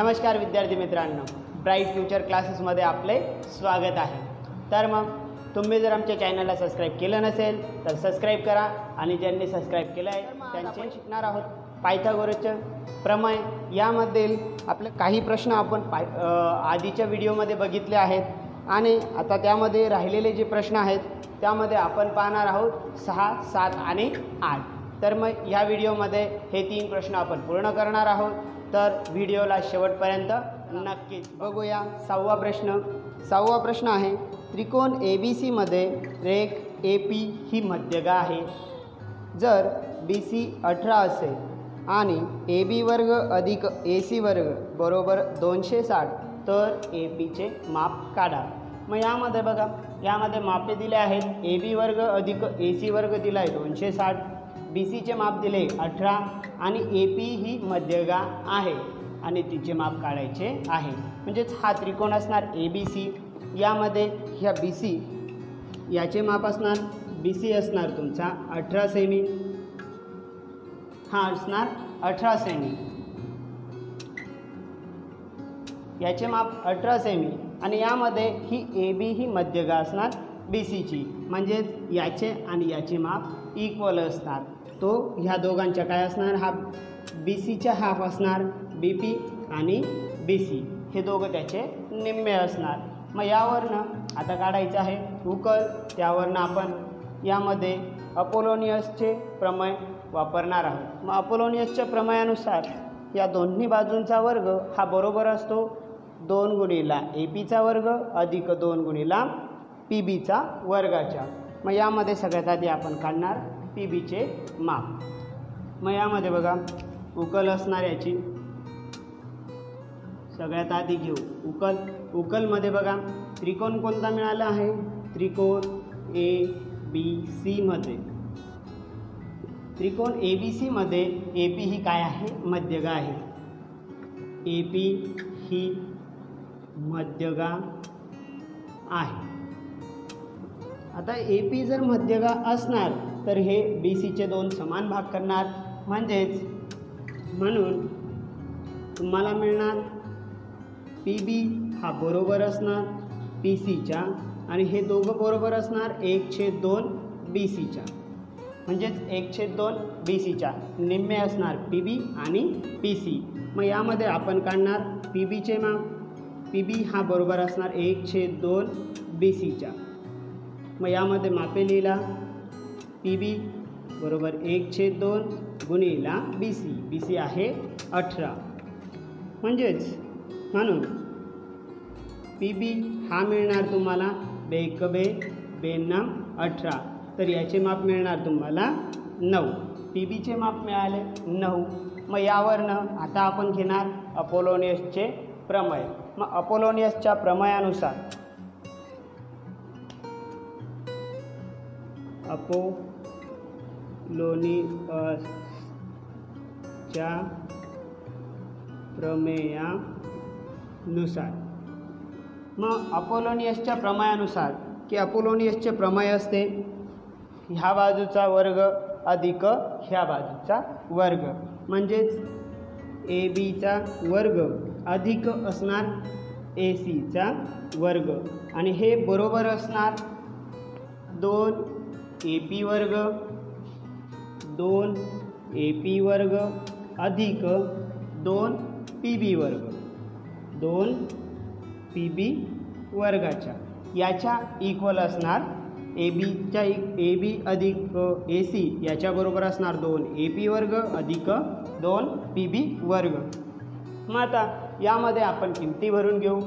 नमस्कार विद्यार्थी मित्रांनो. ब्राईट फ्युचर क्लासेसमध्ये आपले स्वागत आहे. तर मग तुम्ही जर आमच्या चॅनलला सबस्क्राईब केलं नसेल तर सबस्क्राईब करा आणि ज्यांनी सबस्क्राईब केलं आहे त्यांचे शिकणार आहोत. पायथागोरसचं प्रमेय. यामधील आपले काही प्रश्न आपण पाय आधीच्या व्हिडिओमध्ये बघितले आहेत. आणि आता त्यामध्ये राहिलेले जे प्रश्न आहेत त्यामध्ये आपण पाहणार आहोत सहा सात आणि आठ. तर मग ह्या व्हिडिओमध्ये हे तीन प्रश्न आपण पूर्ण करणार आहोत. तर व्हिडिओला शेवटपर्यंत नक्कीच बघूया. सहावा प्रश्न. सहावा प्रश्न आहे त्रिकोण ए बी सीमध्ये रेख ए पी ही मध्यगा आहे. जर बी सी अठरा असेल आणि ए बी वर्ग अधिक ए सी वर्ग बरोबर दोनशे साठ तर ए पीचे माप काढा. मग यामध्ये बघा यामध्ये मापे दिले आहेत. ए बी वर्ग अधिक ए सी वर्ग दिला आहे दोनशे साठ. बी सीचे माप दिले अठरा आणि ए पी ही मध्यगा आहे. आणि तिचे माप काढायचे आहे. म्हणजेच हा त्रिकोण असणार ए बी सी यामध्ये ह्या बी सी याचे माप असणार बी सी असणार तुमचा अठरा सेमी हा असणार अठरा सेमी याचे माप अठरा सेमी आणि यामध्ये ही ए बी ही मध्यगा असणार बी सीची म्हणजेच याचे आणि याचे माप इक्वल असणार. तो ह्या दोघांच्या काय असणार? हा बी सीच्या हाफ असणार बी पी आणि बी सी हे दोघं त्याचे निम्मे असणार. मग यावरनं आता काढायचं आहे उकल. त्यावरनं आपण यामध्ये अपोलोनियसचे प्रमेय वापरणार आहोत. मग अपोलोनियसच्या प्रमेयानुसार या दोन्ही बाजूंचा वर्ग हा बरोबर असतो दोन गुणीला ए पीचा वर्ग अधिक दोन गुणीला पी बीचा वर्गाच्या. मग यामध्ये सगळ्यात आधी आपण काढणार पी बीचे माप. मग यामध्ये बघा उकल असणार याची. सगळ्यात आधी घेऊ. उकल. उकलमध्ये बघा त्रिकोण कोणता मिळाला आहे? त्रिकोण ए बी सीमध्ये त्रिकोण ए बी सीमध्ये ए पी ही काय आहे? मध्यगा आहे. ए पी ही मध्यगा आहे. आता ए पी जर मध्यगा असणार तर हे बी सीचे दोन समान भाग करणार. म्हणजेच म्हणून तुम्हाला मिळणार पी बी हा बरोबर असणार पी सीच्या आणि हे दोघं बरोबर असणार एक छेद दोन बी सीच्या म्हणजेच एक छेद दोन बी सीच्या निम्मे असणार पी बी आणि पी सी मग यामध्ये आपण काढणार पी बीचे माप. पी बी हा बरोबर असणार एक छेद दोन बी सीच्या मग यामध्ये मापे लिहिला. पी बी बरोबर एक छेद दोन गुणिला बी सी. बी सी आहे अठरा. म्हणजेच म्हणून पी बी हा मिळणार तुम्हाला बेक बे अठरा. तर याचे माप मिळणार तुम्हाला नऊ. पी बीचे माप मिळाले नऊ. मग यावरनं आता आपण घेणार अपोलोनियसचे प्रमेय. मग अपोलोनियसच्या प्रमेयानुसार लोनिअसच्या प्रमेयानुसार. मग अपोलोनियसच्या प्रमेयानुसार की अपोलोनियसचे प्रमेय असते ह्या बाजूचा वर्ग अधिक ह्या बाजूचा वर्ग. म्हणजेच ए बीचा वर्ग अधिक असणार ए सीचा वर्ग. आणि हे बरोबर असणार दोन ए पी वर्ग दोन ए पी वर्ग अधिक दोन पी बी वर्ग. दोन पी बी वर्गाच्या. याच्या इक्वल असणार ए बीच्या ए बी अधिक ए सी याच्याबरोबर असणार दोन. ए पी वर्ग अधिक दोन पी बी वर्ग. मग आता यामध्ये आपण किमती भरून घेऊ.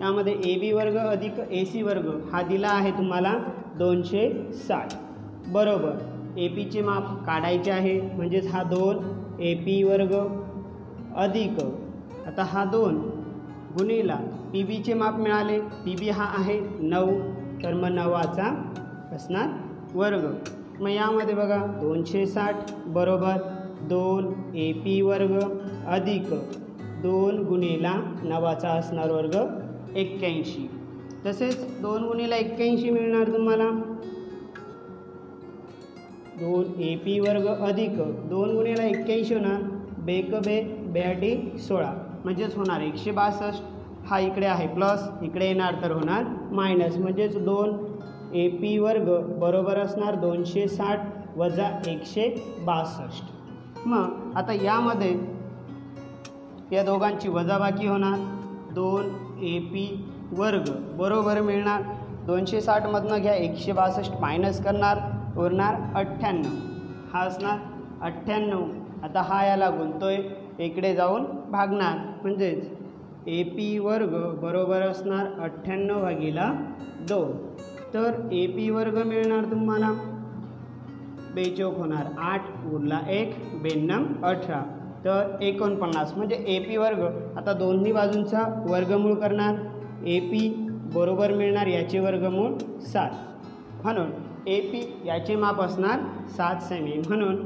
यामध्ये ए बी वर्ग अधिक ए सी वर्ग हा दिला आहे तुम्हाला दोनशे साठ. बरोबर. ए पीचे माप काढायचे आहे. म्हणजेच हा दोन ए पी वर्ग अधिक आता हा दोन गुणीला पी बीचे माप मिळाले. पी बी हा आहे नऊ. तर मग नवाचा असणार वर्ग. मग यामध्ये बघा दोनशे साठ बरोबर दोन ए पी वर्ग अधिक दोन गुणीला नवाचा असणार वर्ग एक्क्याऐंशी. तसेच दोन गुणीला एक्क्याऐंशी मिळणार तुम्हाला. दोन ए पी वर्ग अधिक दोन गुणेला एक्क्याऐंशी होणार. बेक बे बेआटी सोळा. म्हणजेच होणार एकशे बासष्ट. हा इकडे आहे प्लस इकडे येणार तर होणार मायनस म्हणजेच दोन ए पी वर्ग बरोबर असणार दोनशे साठ वजा एकशे बासष्ट. मग आता यामध्ये या दोघांची वजाबाकी होणार. दोन ए पी वर्ग बरोबर मिळणार. दोनशे साठमधनं घ्या एकशे बासष्ट मायनस करणार. उरणार अठ्ठ्याण्णव. हा असणार अठ्ठ्याण्णव. आता हा याला गुंतोय इकडे जाऊन भागणार. म्हणजेच ए पी वर्ग बरोबर असणार अठ्ठ्याण्णव भागीला दोन. तर ए पी वर्ग मिळणार तुम्हाला? बेचोक होणार आठ उरला एक बेन्नम अठरा. तर एकोणपन्नास म्हणजे ए पी वर्ग. आता दोन्ही बाजूंचा वर्गमूळ करणार. ए पी बरोबर मिळणार याचे वर्गमूळ सात. म्हणून ए पी याचे माप असणार सात सेमी म्हणून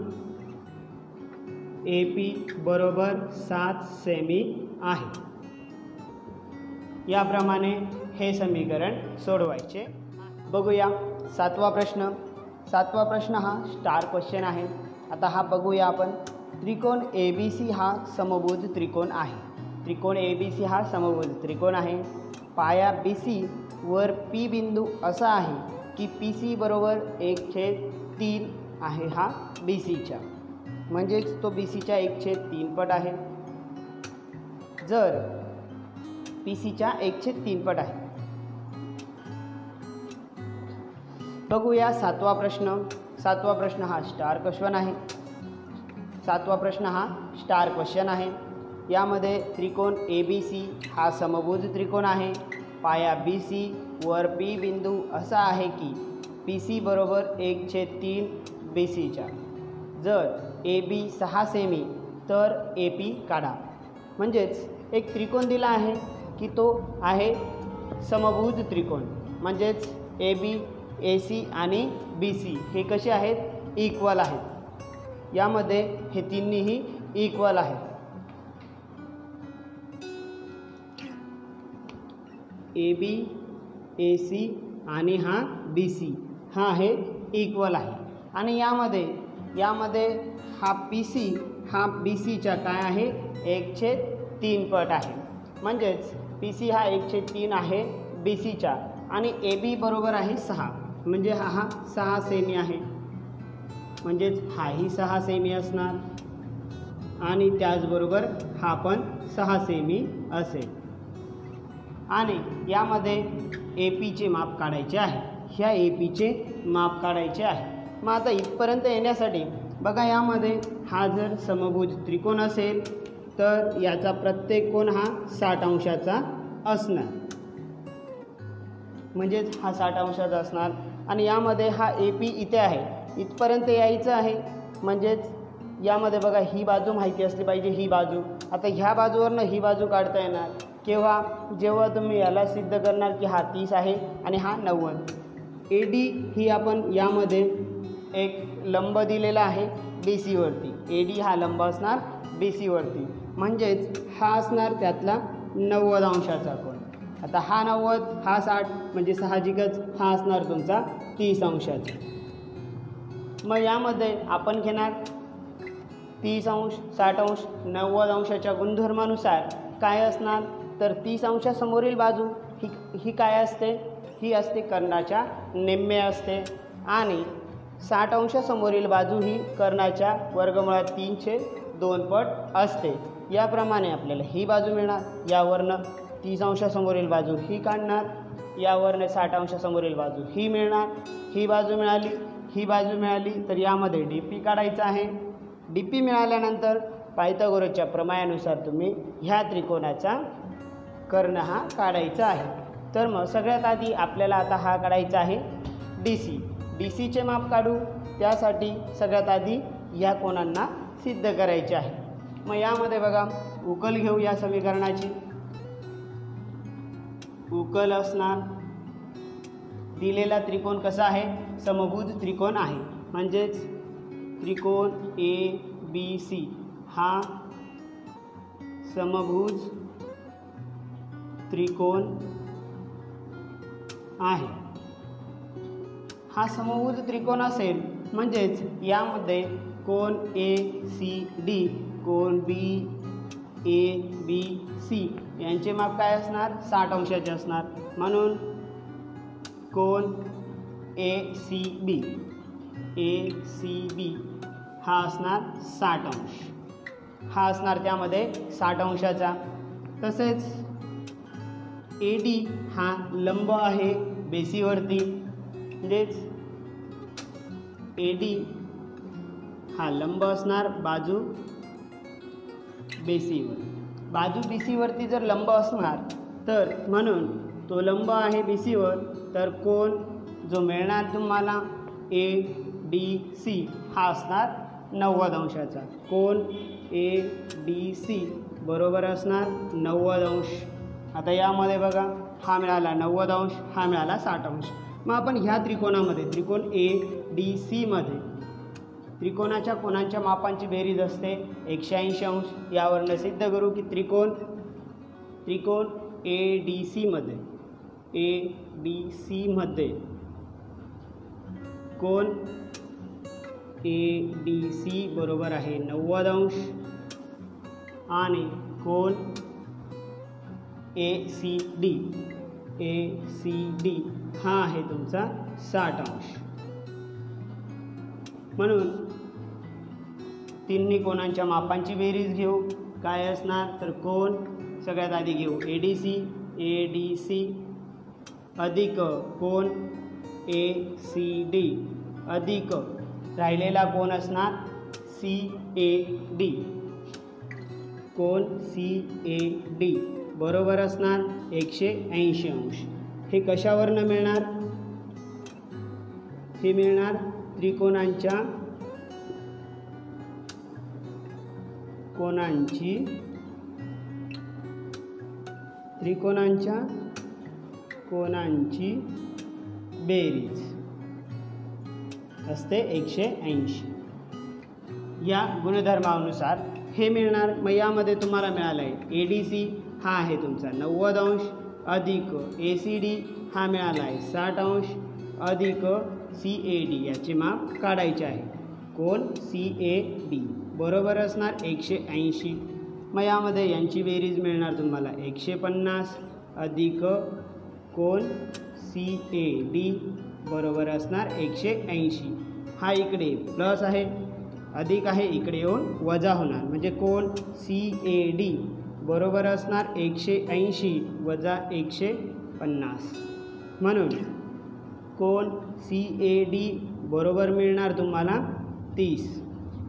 ए पी बरोबर सात सेमी आहे. याप्रमाणे हे समीकरण सोडवायचे बघूया. सातवा प्रश्न. सातवा प्रश्न हा स्टार क्वेश्चन आहे. आता हा बघूया आपण. त्रिकोण ए बी सी हा समभुज त्रिकोण आहे. त्रिकोण ए बी सी हा समभुज त्रिकोण आहे. पाया बी सी वर पी बिंदू असा आहे. की पी सी बरोबर एक छेद तीन आहे हा बी सीच्या म्हणजेच तो बी सीच्या एक छेद तीन पट आहे. जर पी सीच्या एक छेद तीन पट आहे. बघूया सातवा प्रश्न. सातवा प्रश्न हा स्टार क्वेश्चन आहे. सातवा प्रश्न हा स्टार क्वेश्चन आहे. यामध्ये त्रिकोण ए बी सी हा समभुज त्रिकोण आहे. पाया बी सी वर पी बिंदू असा आहे की पी सी बरोबर एक छेद तीन बी सीच्या जर ए बी सहा सेमी तर ए पी काढा. म्हणजेच एक त्रिकोण दिला आहे की तो आहे समभुज त्रिकोण. म्हणजेच ए बी ए सी आणि बी सी हे कसे आहेत? इक्वल आहेत. यामध्ये हे तिन्हीही इक्वल आहेत. ए बी ए सी आणि हा बी सी. हा आहे इक्वल आहे. आणि यामध्ये यामध्ये हा पी सी हा बी सीच्या काय आहे? एक तीन पट आहे. म्हणजेच पी सी हा एक तीन आहे बी सीच्या आणि ए बी बरोबर आहे सहा. म्हणजे हा हा सहा सेमी आहे. म्हणजेच हाही सहा सेमी असणार. आणि त्याचबरोबर हा पण सहा सेमी असेल. आणि यामध्ये ए पीचे माप काढायचे आहे. ह्या ए पीचे माप काढायचे आहे. मग आता इथपर्यंत येण्यासाठी बघा यामध्ये हा जर समभुज त्रिकोण असेल तर याचा प्रत्येक कोण हा साठ अंशाचा असणार. म्हणजेच हा साठ अंशाचा असणार. आणि यामध्ये हा ए पी इथे आहे. इथपर्यंत यायचं आहे. म्हणजेच यामध्ये बघा ही बाजू माहिती असली पाहिजे ही बाजू. आता ह्या बाजूवरनं ही बाजू काढता येणार. केव्हा जेव्हा तुम्ही याला सिद्ध करणार की हा तीस आहे आणि हा नव्वद. ए डी ही आपण यामध्ये एक लंब दिलेला आहे डी सीवरती ए डी हा लंब असणार डी सीवरती म्हणजेच हा असणार त्यातला नव्वद अंशाचा कोण आता हा नव्वद हा साठ म्हणजे साहजिकच हा असणार तुमचा तीस अंशाचा. मग यामध्ये आपण घेणार तीस अंश साठ अंश नव्वद अंशाच्या गुणधर्मानुसार काय असणार? तर तीस अंशासमोरील बाजू ही ही काय असते? ही असते कर्णाच्या निम्मे असते. आणि साठ अंशासमोरील बाजू ही कर्णाच्या वर्गमुळात तीनशे दोन पट असते. याप्रमाणे आपल्याला ही बाजू मिळणार यावरनं तीस अंशासमोरील बाजू ही काढणार यावरनं साठ अंशासमोरील बाजू ही मिळणार. ही बाजू मिळाली ही बाजू मिळाली तर यामध्ये डी पी काढायचं आहे. डी पी मिळाल्यानंतर पायथागोरसच्या प्रमायानुसार तुम्ही ह्या त्रिकोणाचा कर्ण हा काढायचा आहे. तर मग सगळ्यात आधी आपल्याला आता हा काढायचा आहे डी सी डी सीचे माप काढू. त्यासाठी सगळ्यात आधी या कोणांना सिद्ध करायचे आहे. मग यामध्ये बघा उकल घेऊ या समीकरणाची. उकल असणार. दिलेला त्रिकोण कसा आहे? समभुज त्रिकोण आहे. म्हणजेच त्रिकोण ए बी सी हा समभुज त्रिकोण आहे. हा समभुज त्रिकोण असेल म्हणजेच यामध्ये कोण ए सी डी कोण बी ए बी सी यांचे माप काय असणार? साठ अंशाचे असणार. म्हणून कोण A C B A C B हा असणार साठ अंश. हा असणार त्यामध्ये साठ अंशाचा. तसेच ए डी हा लंब आहे बेसीवरती. म्हणजेच ए डी हा लंब असणार बाजू बेसीवर. बाजू बी सीवरती जर लंब असणार तर म्हणून तो लंब आहे बी सीवर तर कोण? जो मिळणार तुम्हाला ए डी सी हा असणार नव्वद अंशाचा. कोण? ए डी सी बरोबर असणार नव्वद अंश. आता यामध्ये बघा हा मिळाला नव्वद अंश हा मिळाला साठ अंश. मग आपण ह्या त्रिकोणामध्ये त्रिकोण ए डी सीमध्ये त्रिकोणाच्या कोणांच्या मापांची बेरीज असते? एकशे ऐंशी अंश. यावरनं सिद्ध करू की त्रिकोण त्रिकोण ए डी सीमध्ये ए डी सीमध्ये कोण ए डी सी बरोबर आहे नव्वद अंश. आणि कोण A C D A C D हा आहे तुमचा साठ अंश. म्हणून तिन्ही कोणांच्या मापांची बेरीज घेऊ. काय असणार? तर कोण सगळ्यात आधी घेऊ. A D C A D C अधिक कोण ए सी डी अधिक राहिलेला कोण असणार? सी ए डी कोण सी ए डी बरोबर असणार एकशे ऐंशी अंश. हे कशावरनं मिळणार? हे मिळणार त्रिकोणांच्या कोणांची? त्रिकोणांच्या कोणांची बेरीज. असते एकशे ऐंशी. या गुणधर्मानुसार हे मिळणार. मग यामध्ये तुम्हाला मिळालं आहे ए डी सी हा आहे तुमचा नव्वद अंश. अधिक ए सी डी हा मिळाला आहे साठ अंश. अधिक सी ए डी याचे माप काढायचे आहे. कोण? सी ए डी बरोबर असणार एकशे ऐंशी. मग यामध्ये यांची बेरीज मिळणार तुम्हाला एकशे पन्नास. अधिक कोण? सी ए डी बरोबर असणार एकशे ऐंशी. हा इकडे प्लस आहे. अधिक आहे इकडे येऊन वजा होणार. म्हणजे कोण? सी ए डी बरोबर असणार एकशे ऐंशी वजा एकशे पन्नास. म्हणून कोण सी ए डी बरोबर मिळणार तुम्हाला? तीस.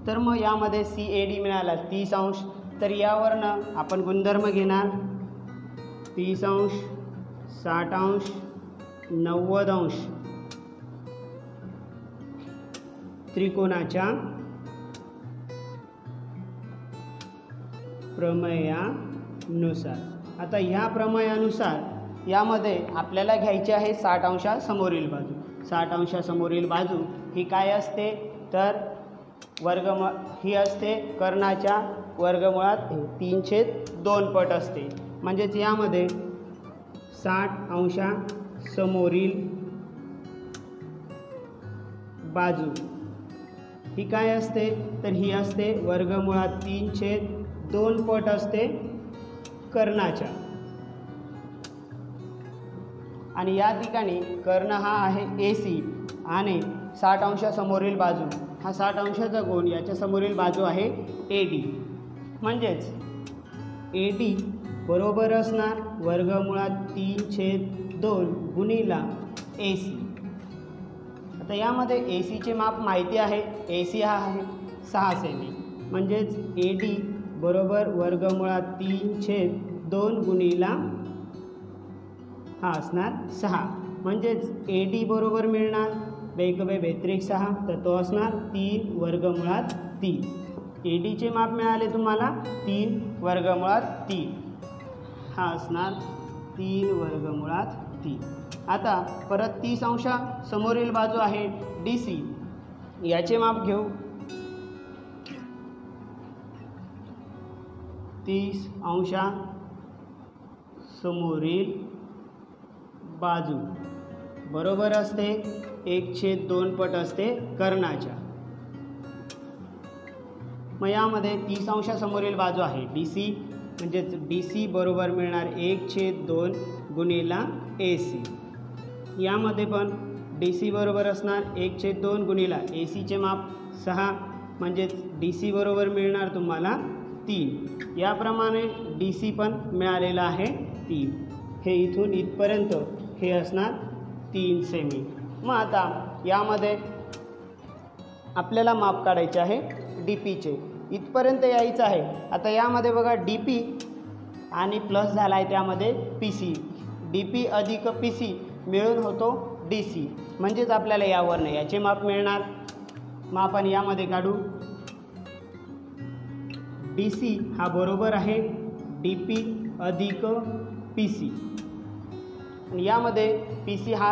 तर मग यामध्ये सी ए डी मिळाला तीस अंश. तर यावरनं आपण गुणधर्म घेणार. तीस अंश साठ अंश नव्वद अंश. त्रिकोणाच्या प्रमेयानुसार. आता ह्या प्रमेयानुसार यामध्ये आपल्याला घ्यायची आहे साठ अंशा समोरील बाजू. साठ अंशा समोरील बाजू ही काय असते? तर वर्गम ही असते कर्णाच्या वर्गमुळात तीनशे दोन पट असते. म्हणजेच यामध्ये साठ अंशा समोरील बाजू ही काय असते? तर ही असते वर्गमुळात तीनशे दोन पट असते कर्णाच्या. आणि या ठिकाणी कर्ण हा आहे ए सी आणि साठ अंशासमोरील बाजू. हा साठ अंशाचा कोण याच्यासमोरील बाजू आहे ए डी म्हणजेच ए डी बरोबर असणार वर्गमुळात तीन छेद दोन गुणीला ए सी आता यामध्ये ए सीचे माप माहिती आहे. ए सी हा आहे सहा सेमी. म्हणजेच ए डी बरोबर वर्गमुळात तीन छेद दोन गुणीला हा असणार सहा. म्हणजेच ए डी बरोबर मिळणार. बेकबे बेत्रिक सहा तर तो असणार तीन वर्गमुळात तीन. ए डीचे माप मिळाले तुम्हाला? तीन वर्गमुळात तीन. हा असणार तीन वर्गमुळात तीन. आता परत तीस अंश समोरील बाजू आहे डी सी याचे माप घेऊ. तीस अंशा समोरील बाजू. बरोबर असते एक छेद दोन पट असते कर्णाच्या. मग यामध्ये तीस अंशासमोरील बाजू आहे डी सी म्हणजेच डी सी बरोबर मिळणार एक छेद दोन गुणिला ए सी यामध्ये पण डी सी बरोबर असणार एक छेद दोन गुणिला ए सीचे माप सहा म्हणजेच डी सी बरोबर मिळणार तुम्हाला तीन याप्रमाणे डी सी पण मिळालेलं आहे तीन हे इथून इथपर्यंत हे असणार तीन सेमी मग आता यामध्ये आपल्याला माप काढायचे आहे डी पीचे इथपर्यंत यायचं आहे. आता यामध्ये बघा डी पी आणि प्लस झाला आहे त्यामध्ये पी सी डी पी अधिक पी सी मिळून होतो डी सी म्हणजेच आपल्याला यावरनं याचे माप मिळणार. मग आपण यामध्ये काढू. डी सी हा बरोबर आहे. डी पी अधिक पी सी. यामध्ये पी सी हा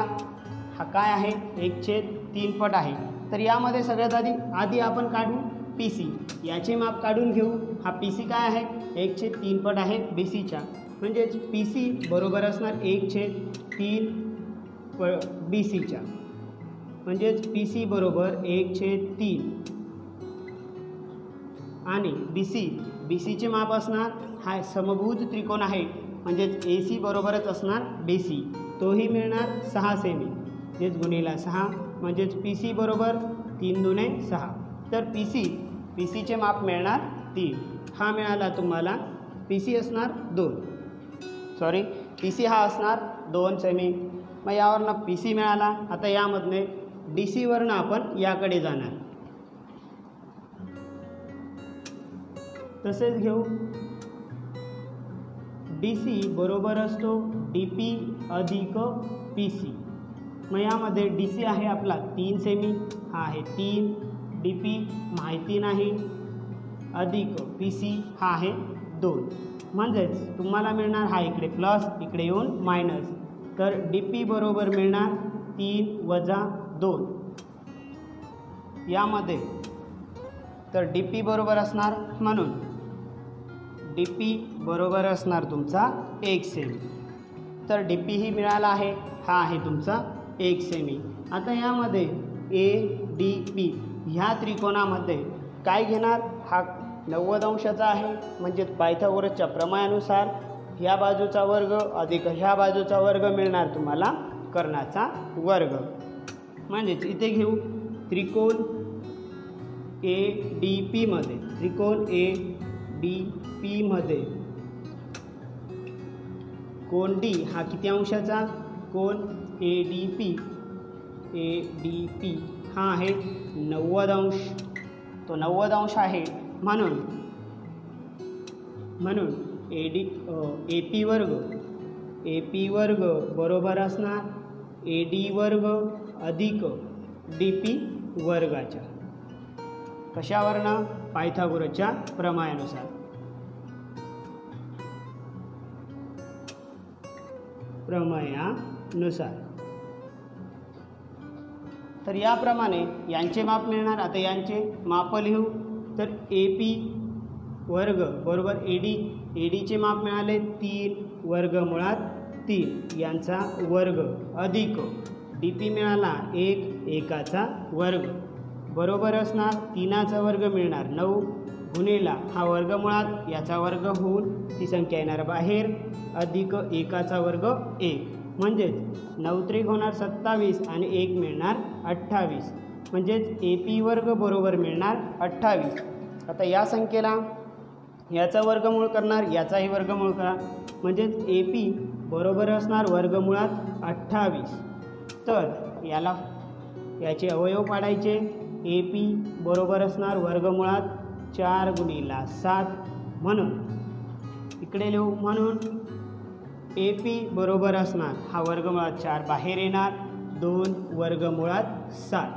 हा काय आहे? एक छेद तीन पट आहे. तर यामध्ये सगळ्यात आधी आधी आपण काढू पी सी. याचे माप काढून घेऊ. हा पी सी काय आहे? एक छेद तीन पट आहे बी सीच्या. म्हणजेच पी सी बरोबर असणार एक छेद तीन प बी सीच्या. म्हणजेच पी सी बरोबर एक छेद तीन. आणि बी सी बी सीचे माप असणार हा समभुज त्रिकोण आहे. म्हणजेच ए सी बरोबरच असणार बी सी तोही मिळणार सहा सेमी तेच गुणिला सहा म्हणजेच पी सी बरोबर तीन दुने सहा. तर पी सी पी सीचे माप मिळणार तीन. हा मिळाला तुम्हाला पी सी असणार दोन. सॉरी पी सी हा असणार दोन सेमी मग यावरनं पी सी मिळाला. आता यामधने डी सीवरनं आपण याकडे जाणार. तसेच घेऊ. डी सी बरोबर असतो डी पी अधिक पी सी मग यामध्ये डी सी आहे आपला तीन सेमी हा आहे तीन. डी पी माहिती नाही अधिक पी सी हा आहे दोन. म्हणजेच तुम्हाला मिळणार हा इकडे प्लस इकडे येऊन मायनस तर डी पी बरोबर मिळणार तीन वजा दोन. यामध्ये तर डी पी बरोबर असणार म्हणून डी पी बरोबर असणार तुमचा एक सेमी तर डी पी ही मिळाला आहे हा आहे तुमचा एक सेमी आता यामध्ये ए डी पी ह्या त्रिकोणामध्ये काय घेणार? हा नव्वद अंशाचा आहे म्हणजे पायथागोरसच्या प्रमाणानुसार ह्या बाजूचा वर्ग अधिक ह्या बाजूचा वर्ग मिळणार तुम्हाला कर्णाचा वर्ग. म्हणजेच इथे घेऊ त्रिकोण ए डी पीमध्ये त्रिकोण ए डी पीमध्ये. कोण डी हा किती अंशाचा? कोण A D P A D P हा आहे नव्वद अंश. तो नव्वद अंश आहे. म्हणून म्हणून ए डी ए पी वर्ग. ए पी वर्ग बरोबर असणार ए डी वर्ग अधिक डी पी वर्गाच्या. कशावरनं? पायथागोरसच्या प्रमायानुसार प्रमेयानुसार तर याप्रमाणे यांचे माप मिळणार. आता यांचे माप लिहू तर ए पी वर्ग बरोबर ए डी ए डीचे माप मिळाले तीन वर्ग मुळात तीन. यांचा वर्ग अधिक. डी पी मिळाला एक एकाचा वर्ग. बरोबर असणार तीनाचा वर्ग मिळणार नऊ. गुणेला हा वर्गमुळात याचा वर्ग होऊन ती संख्या येणार बाहेर. अधिक एकाचा वर्ग एक. म्हणजेच नऊ त्रिक होणार सत्तावीस आणि एक मिळणार अठ्ठावीस. म्हणजेच ए पी वर्ग बरोबर मिळणार अठ्ठावीस. आता या संख्येला याचा वर्गमूळ करणार याचाही वर्गमूळ करा. म्हणजेच ए पी बरोबर असणार वर्गमुळात अठ्ठावीस. तर याला याचे अवयव पाडायचे. ए पी बरोबर असणार वर्गमुळात चार गुणीला सात म्हणून. इकडे लिहू म्हणून. ए पी बरोबर असणार. हा वर्गमुळात चार बाहेर येणार. दोन वर्गमुळात सात.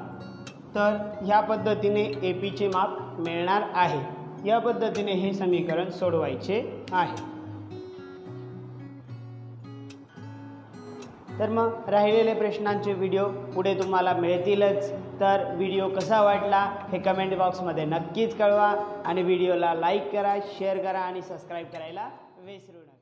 तर ह्या पद्धतीने ए पीचे माप मिळणार आहे. या पद्धतीने हे समीकरण सोडवायचे आहे. तर मग राहिलेले प्रश्नांचे व्हिडिओ पुढे तुम्हाला मिळतीलच. तर व्हिडिओ कसा वाटला हे कमेंट बॉक्समध्ये नक्कीच कळवा आणि व्हिडिओला लाईक करा शेअर करा आणि सबस्क्राईब करायला विसरू नका.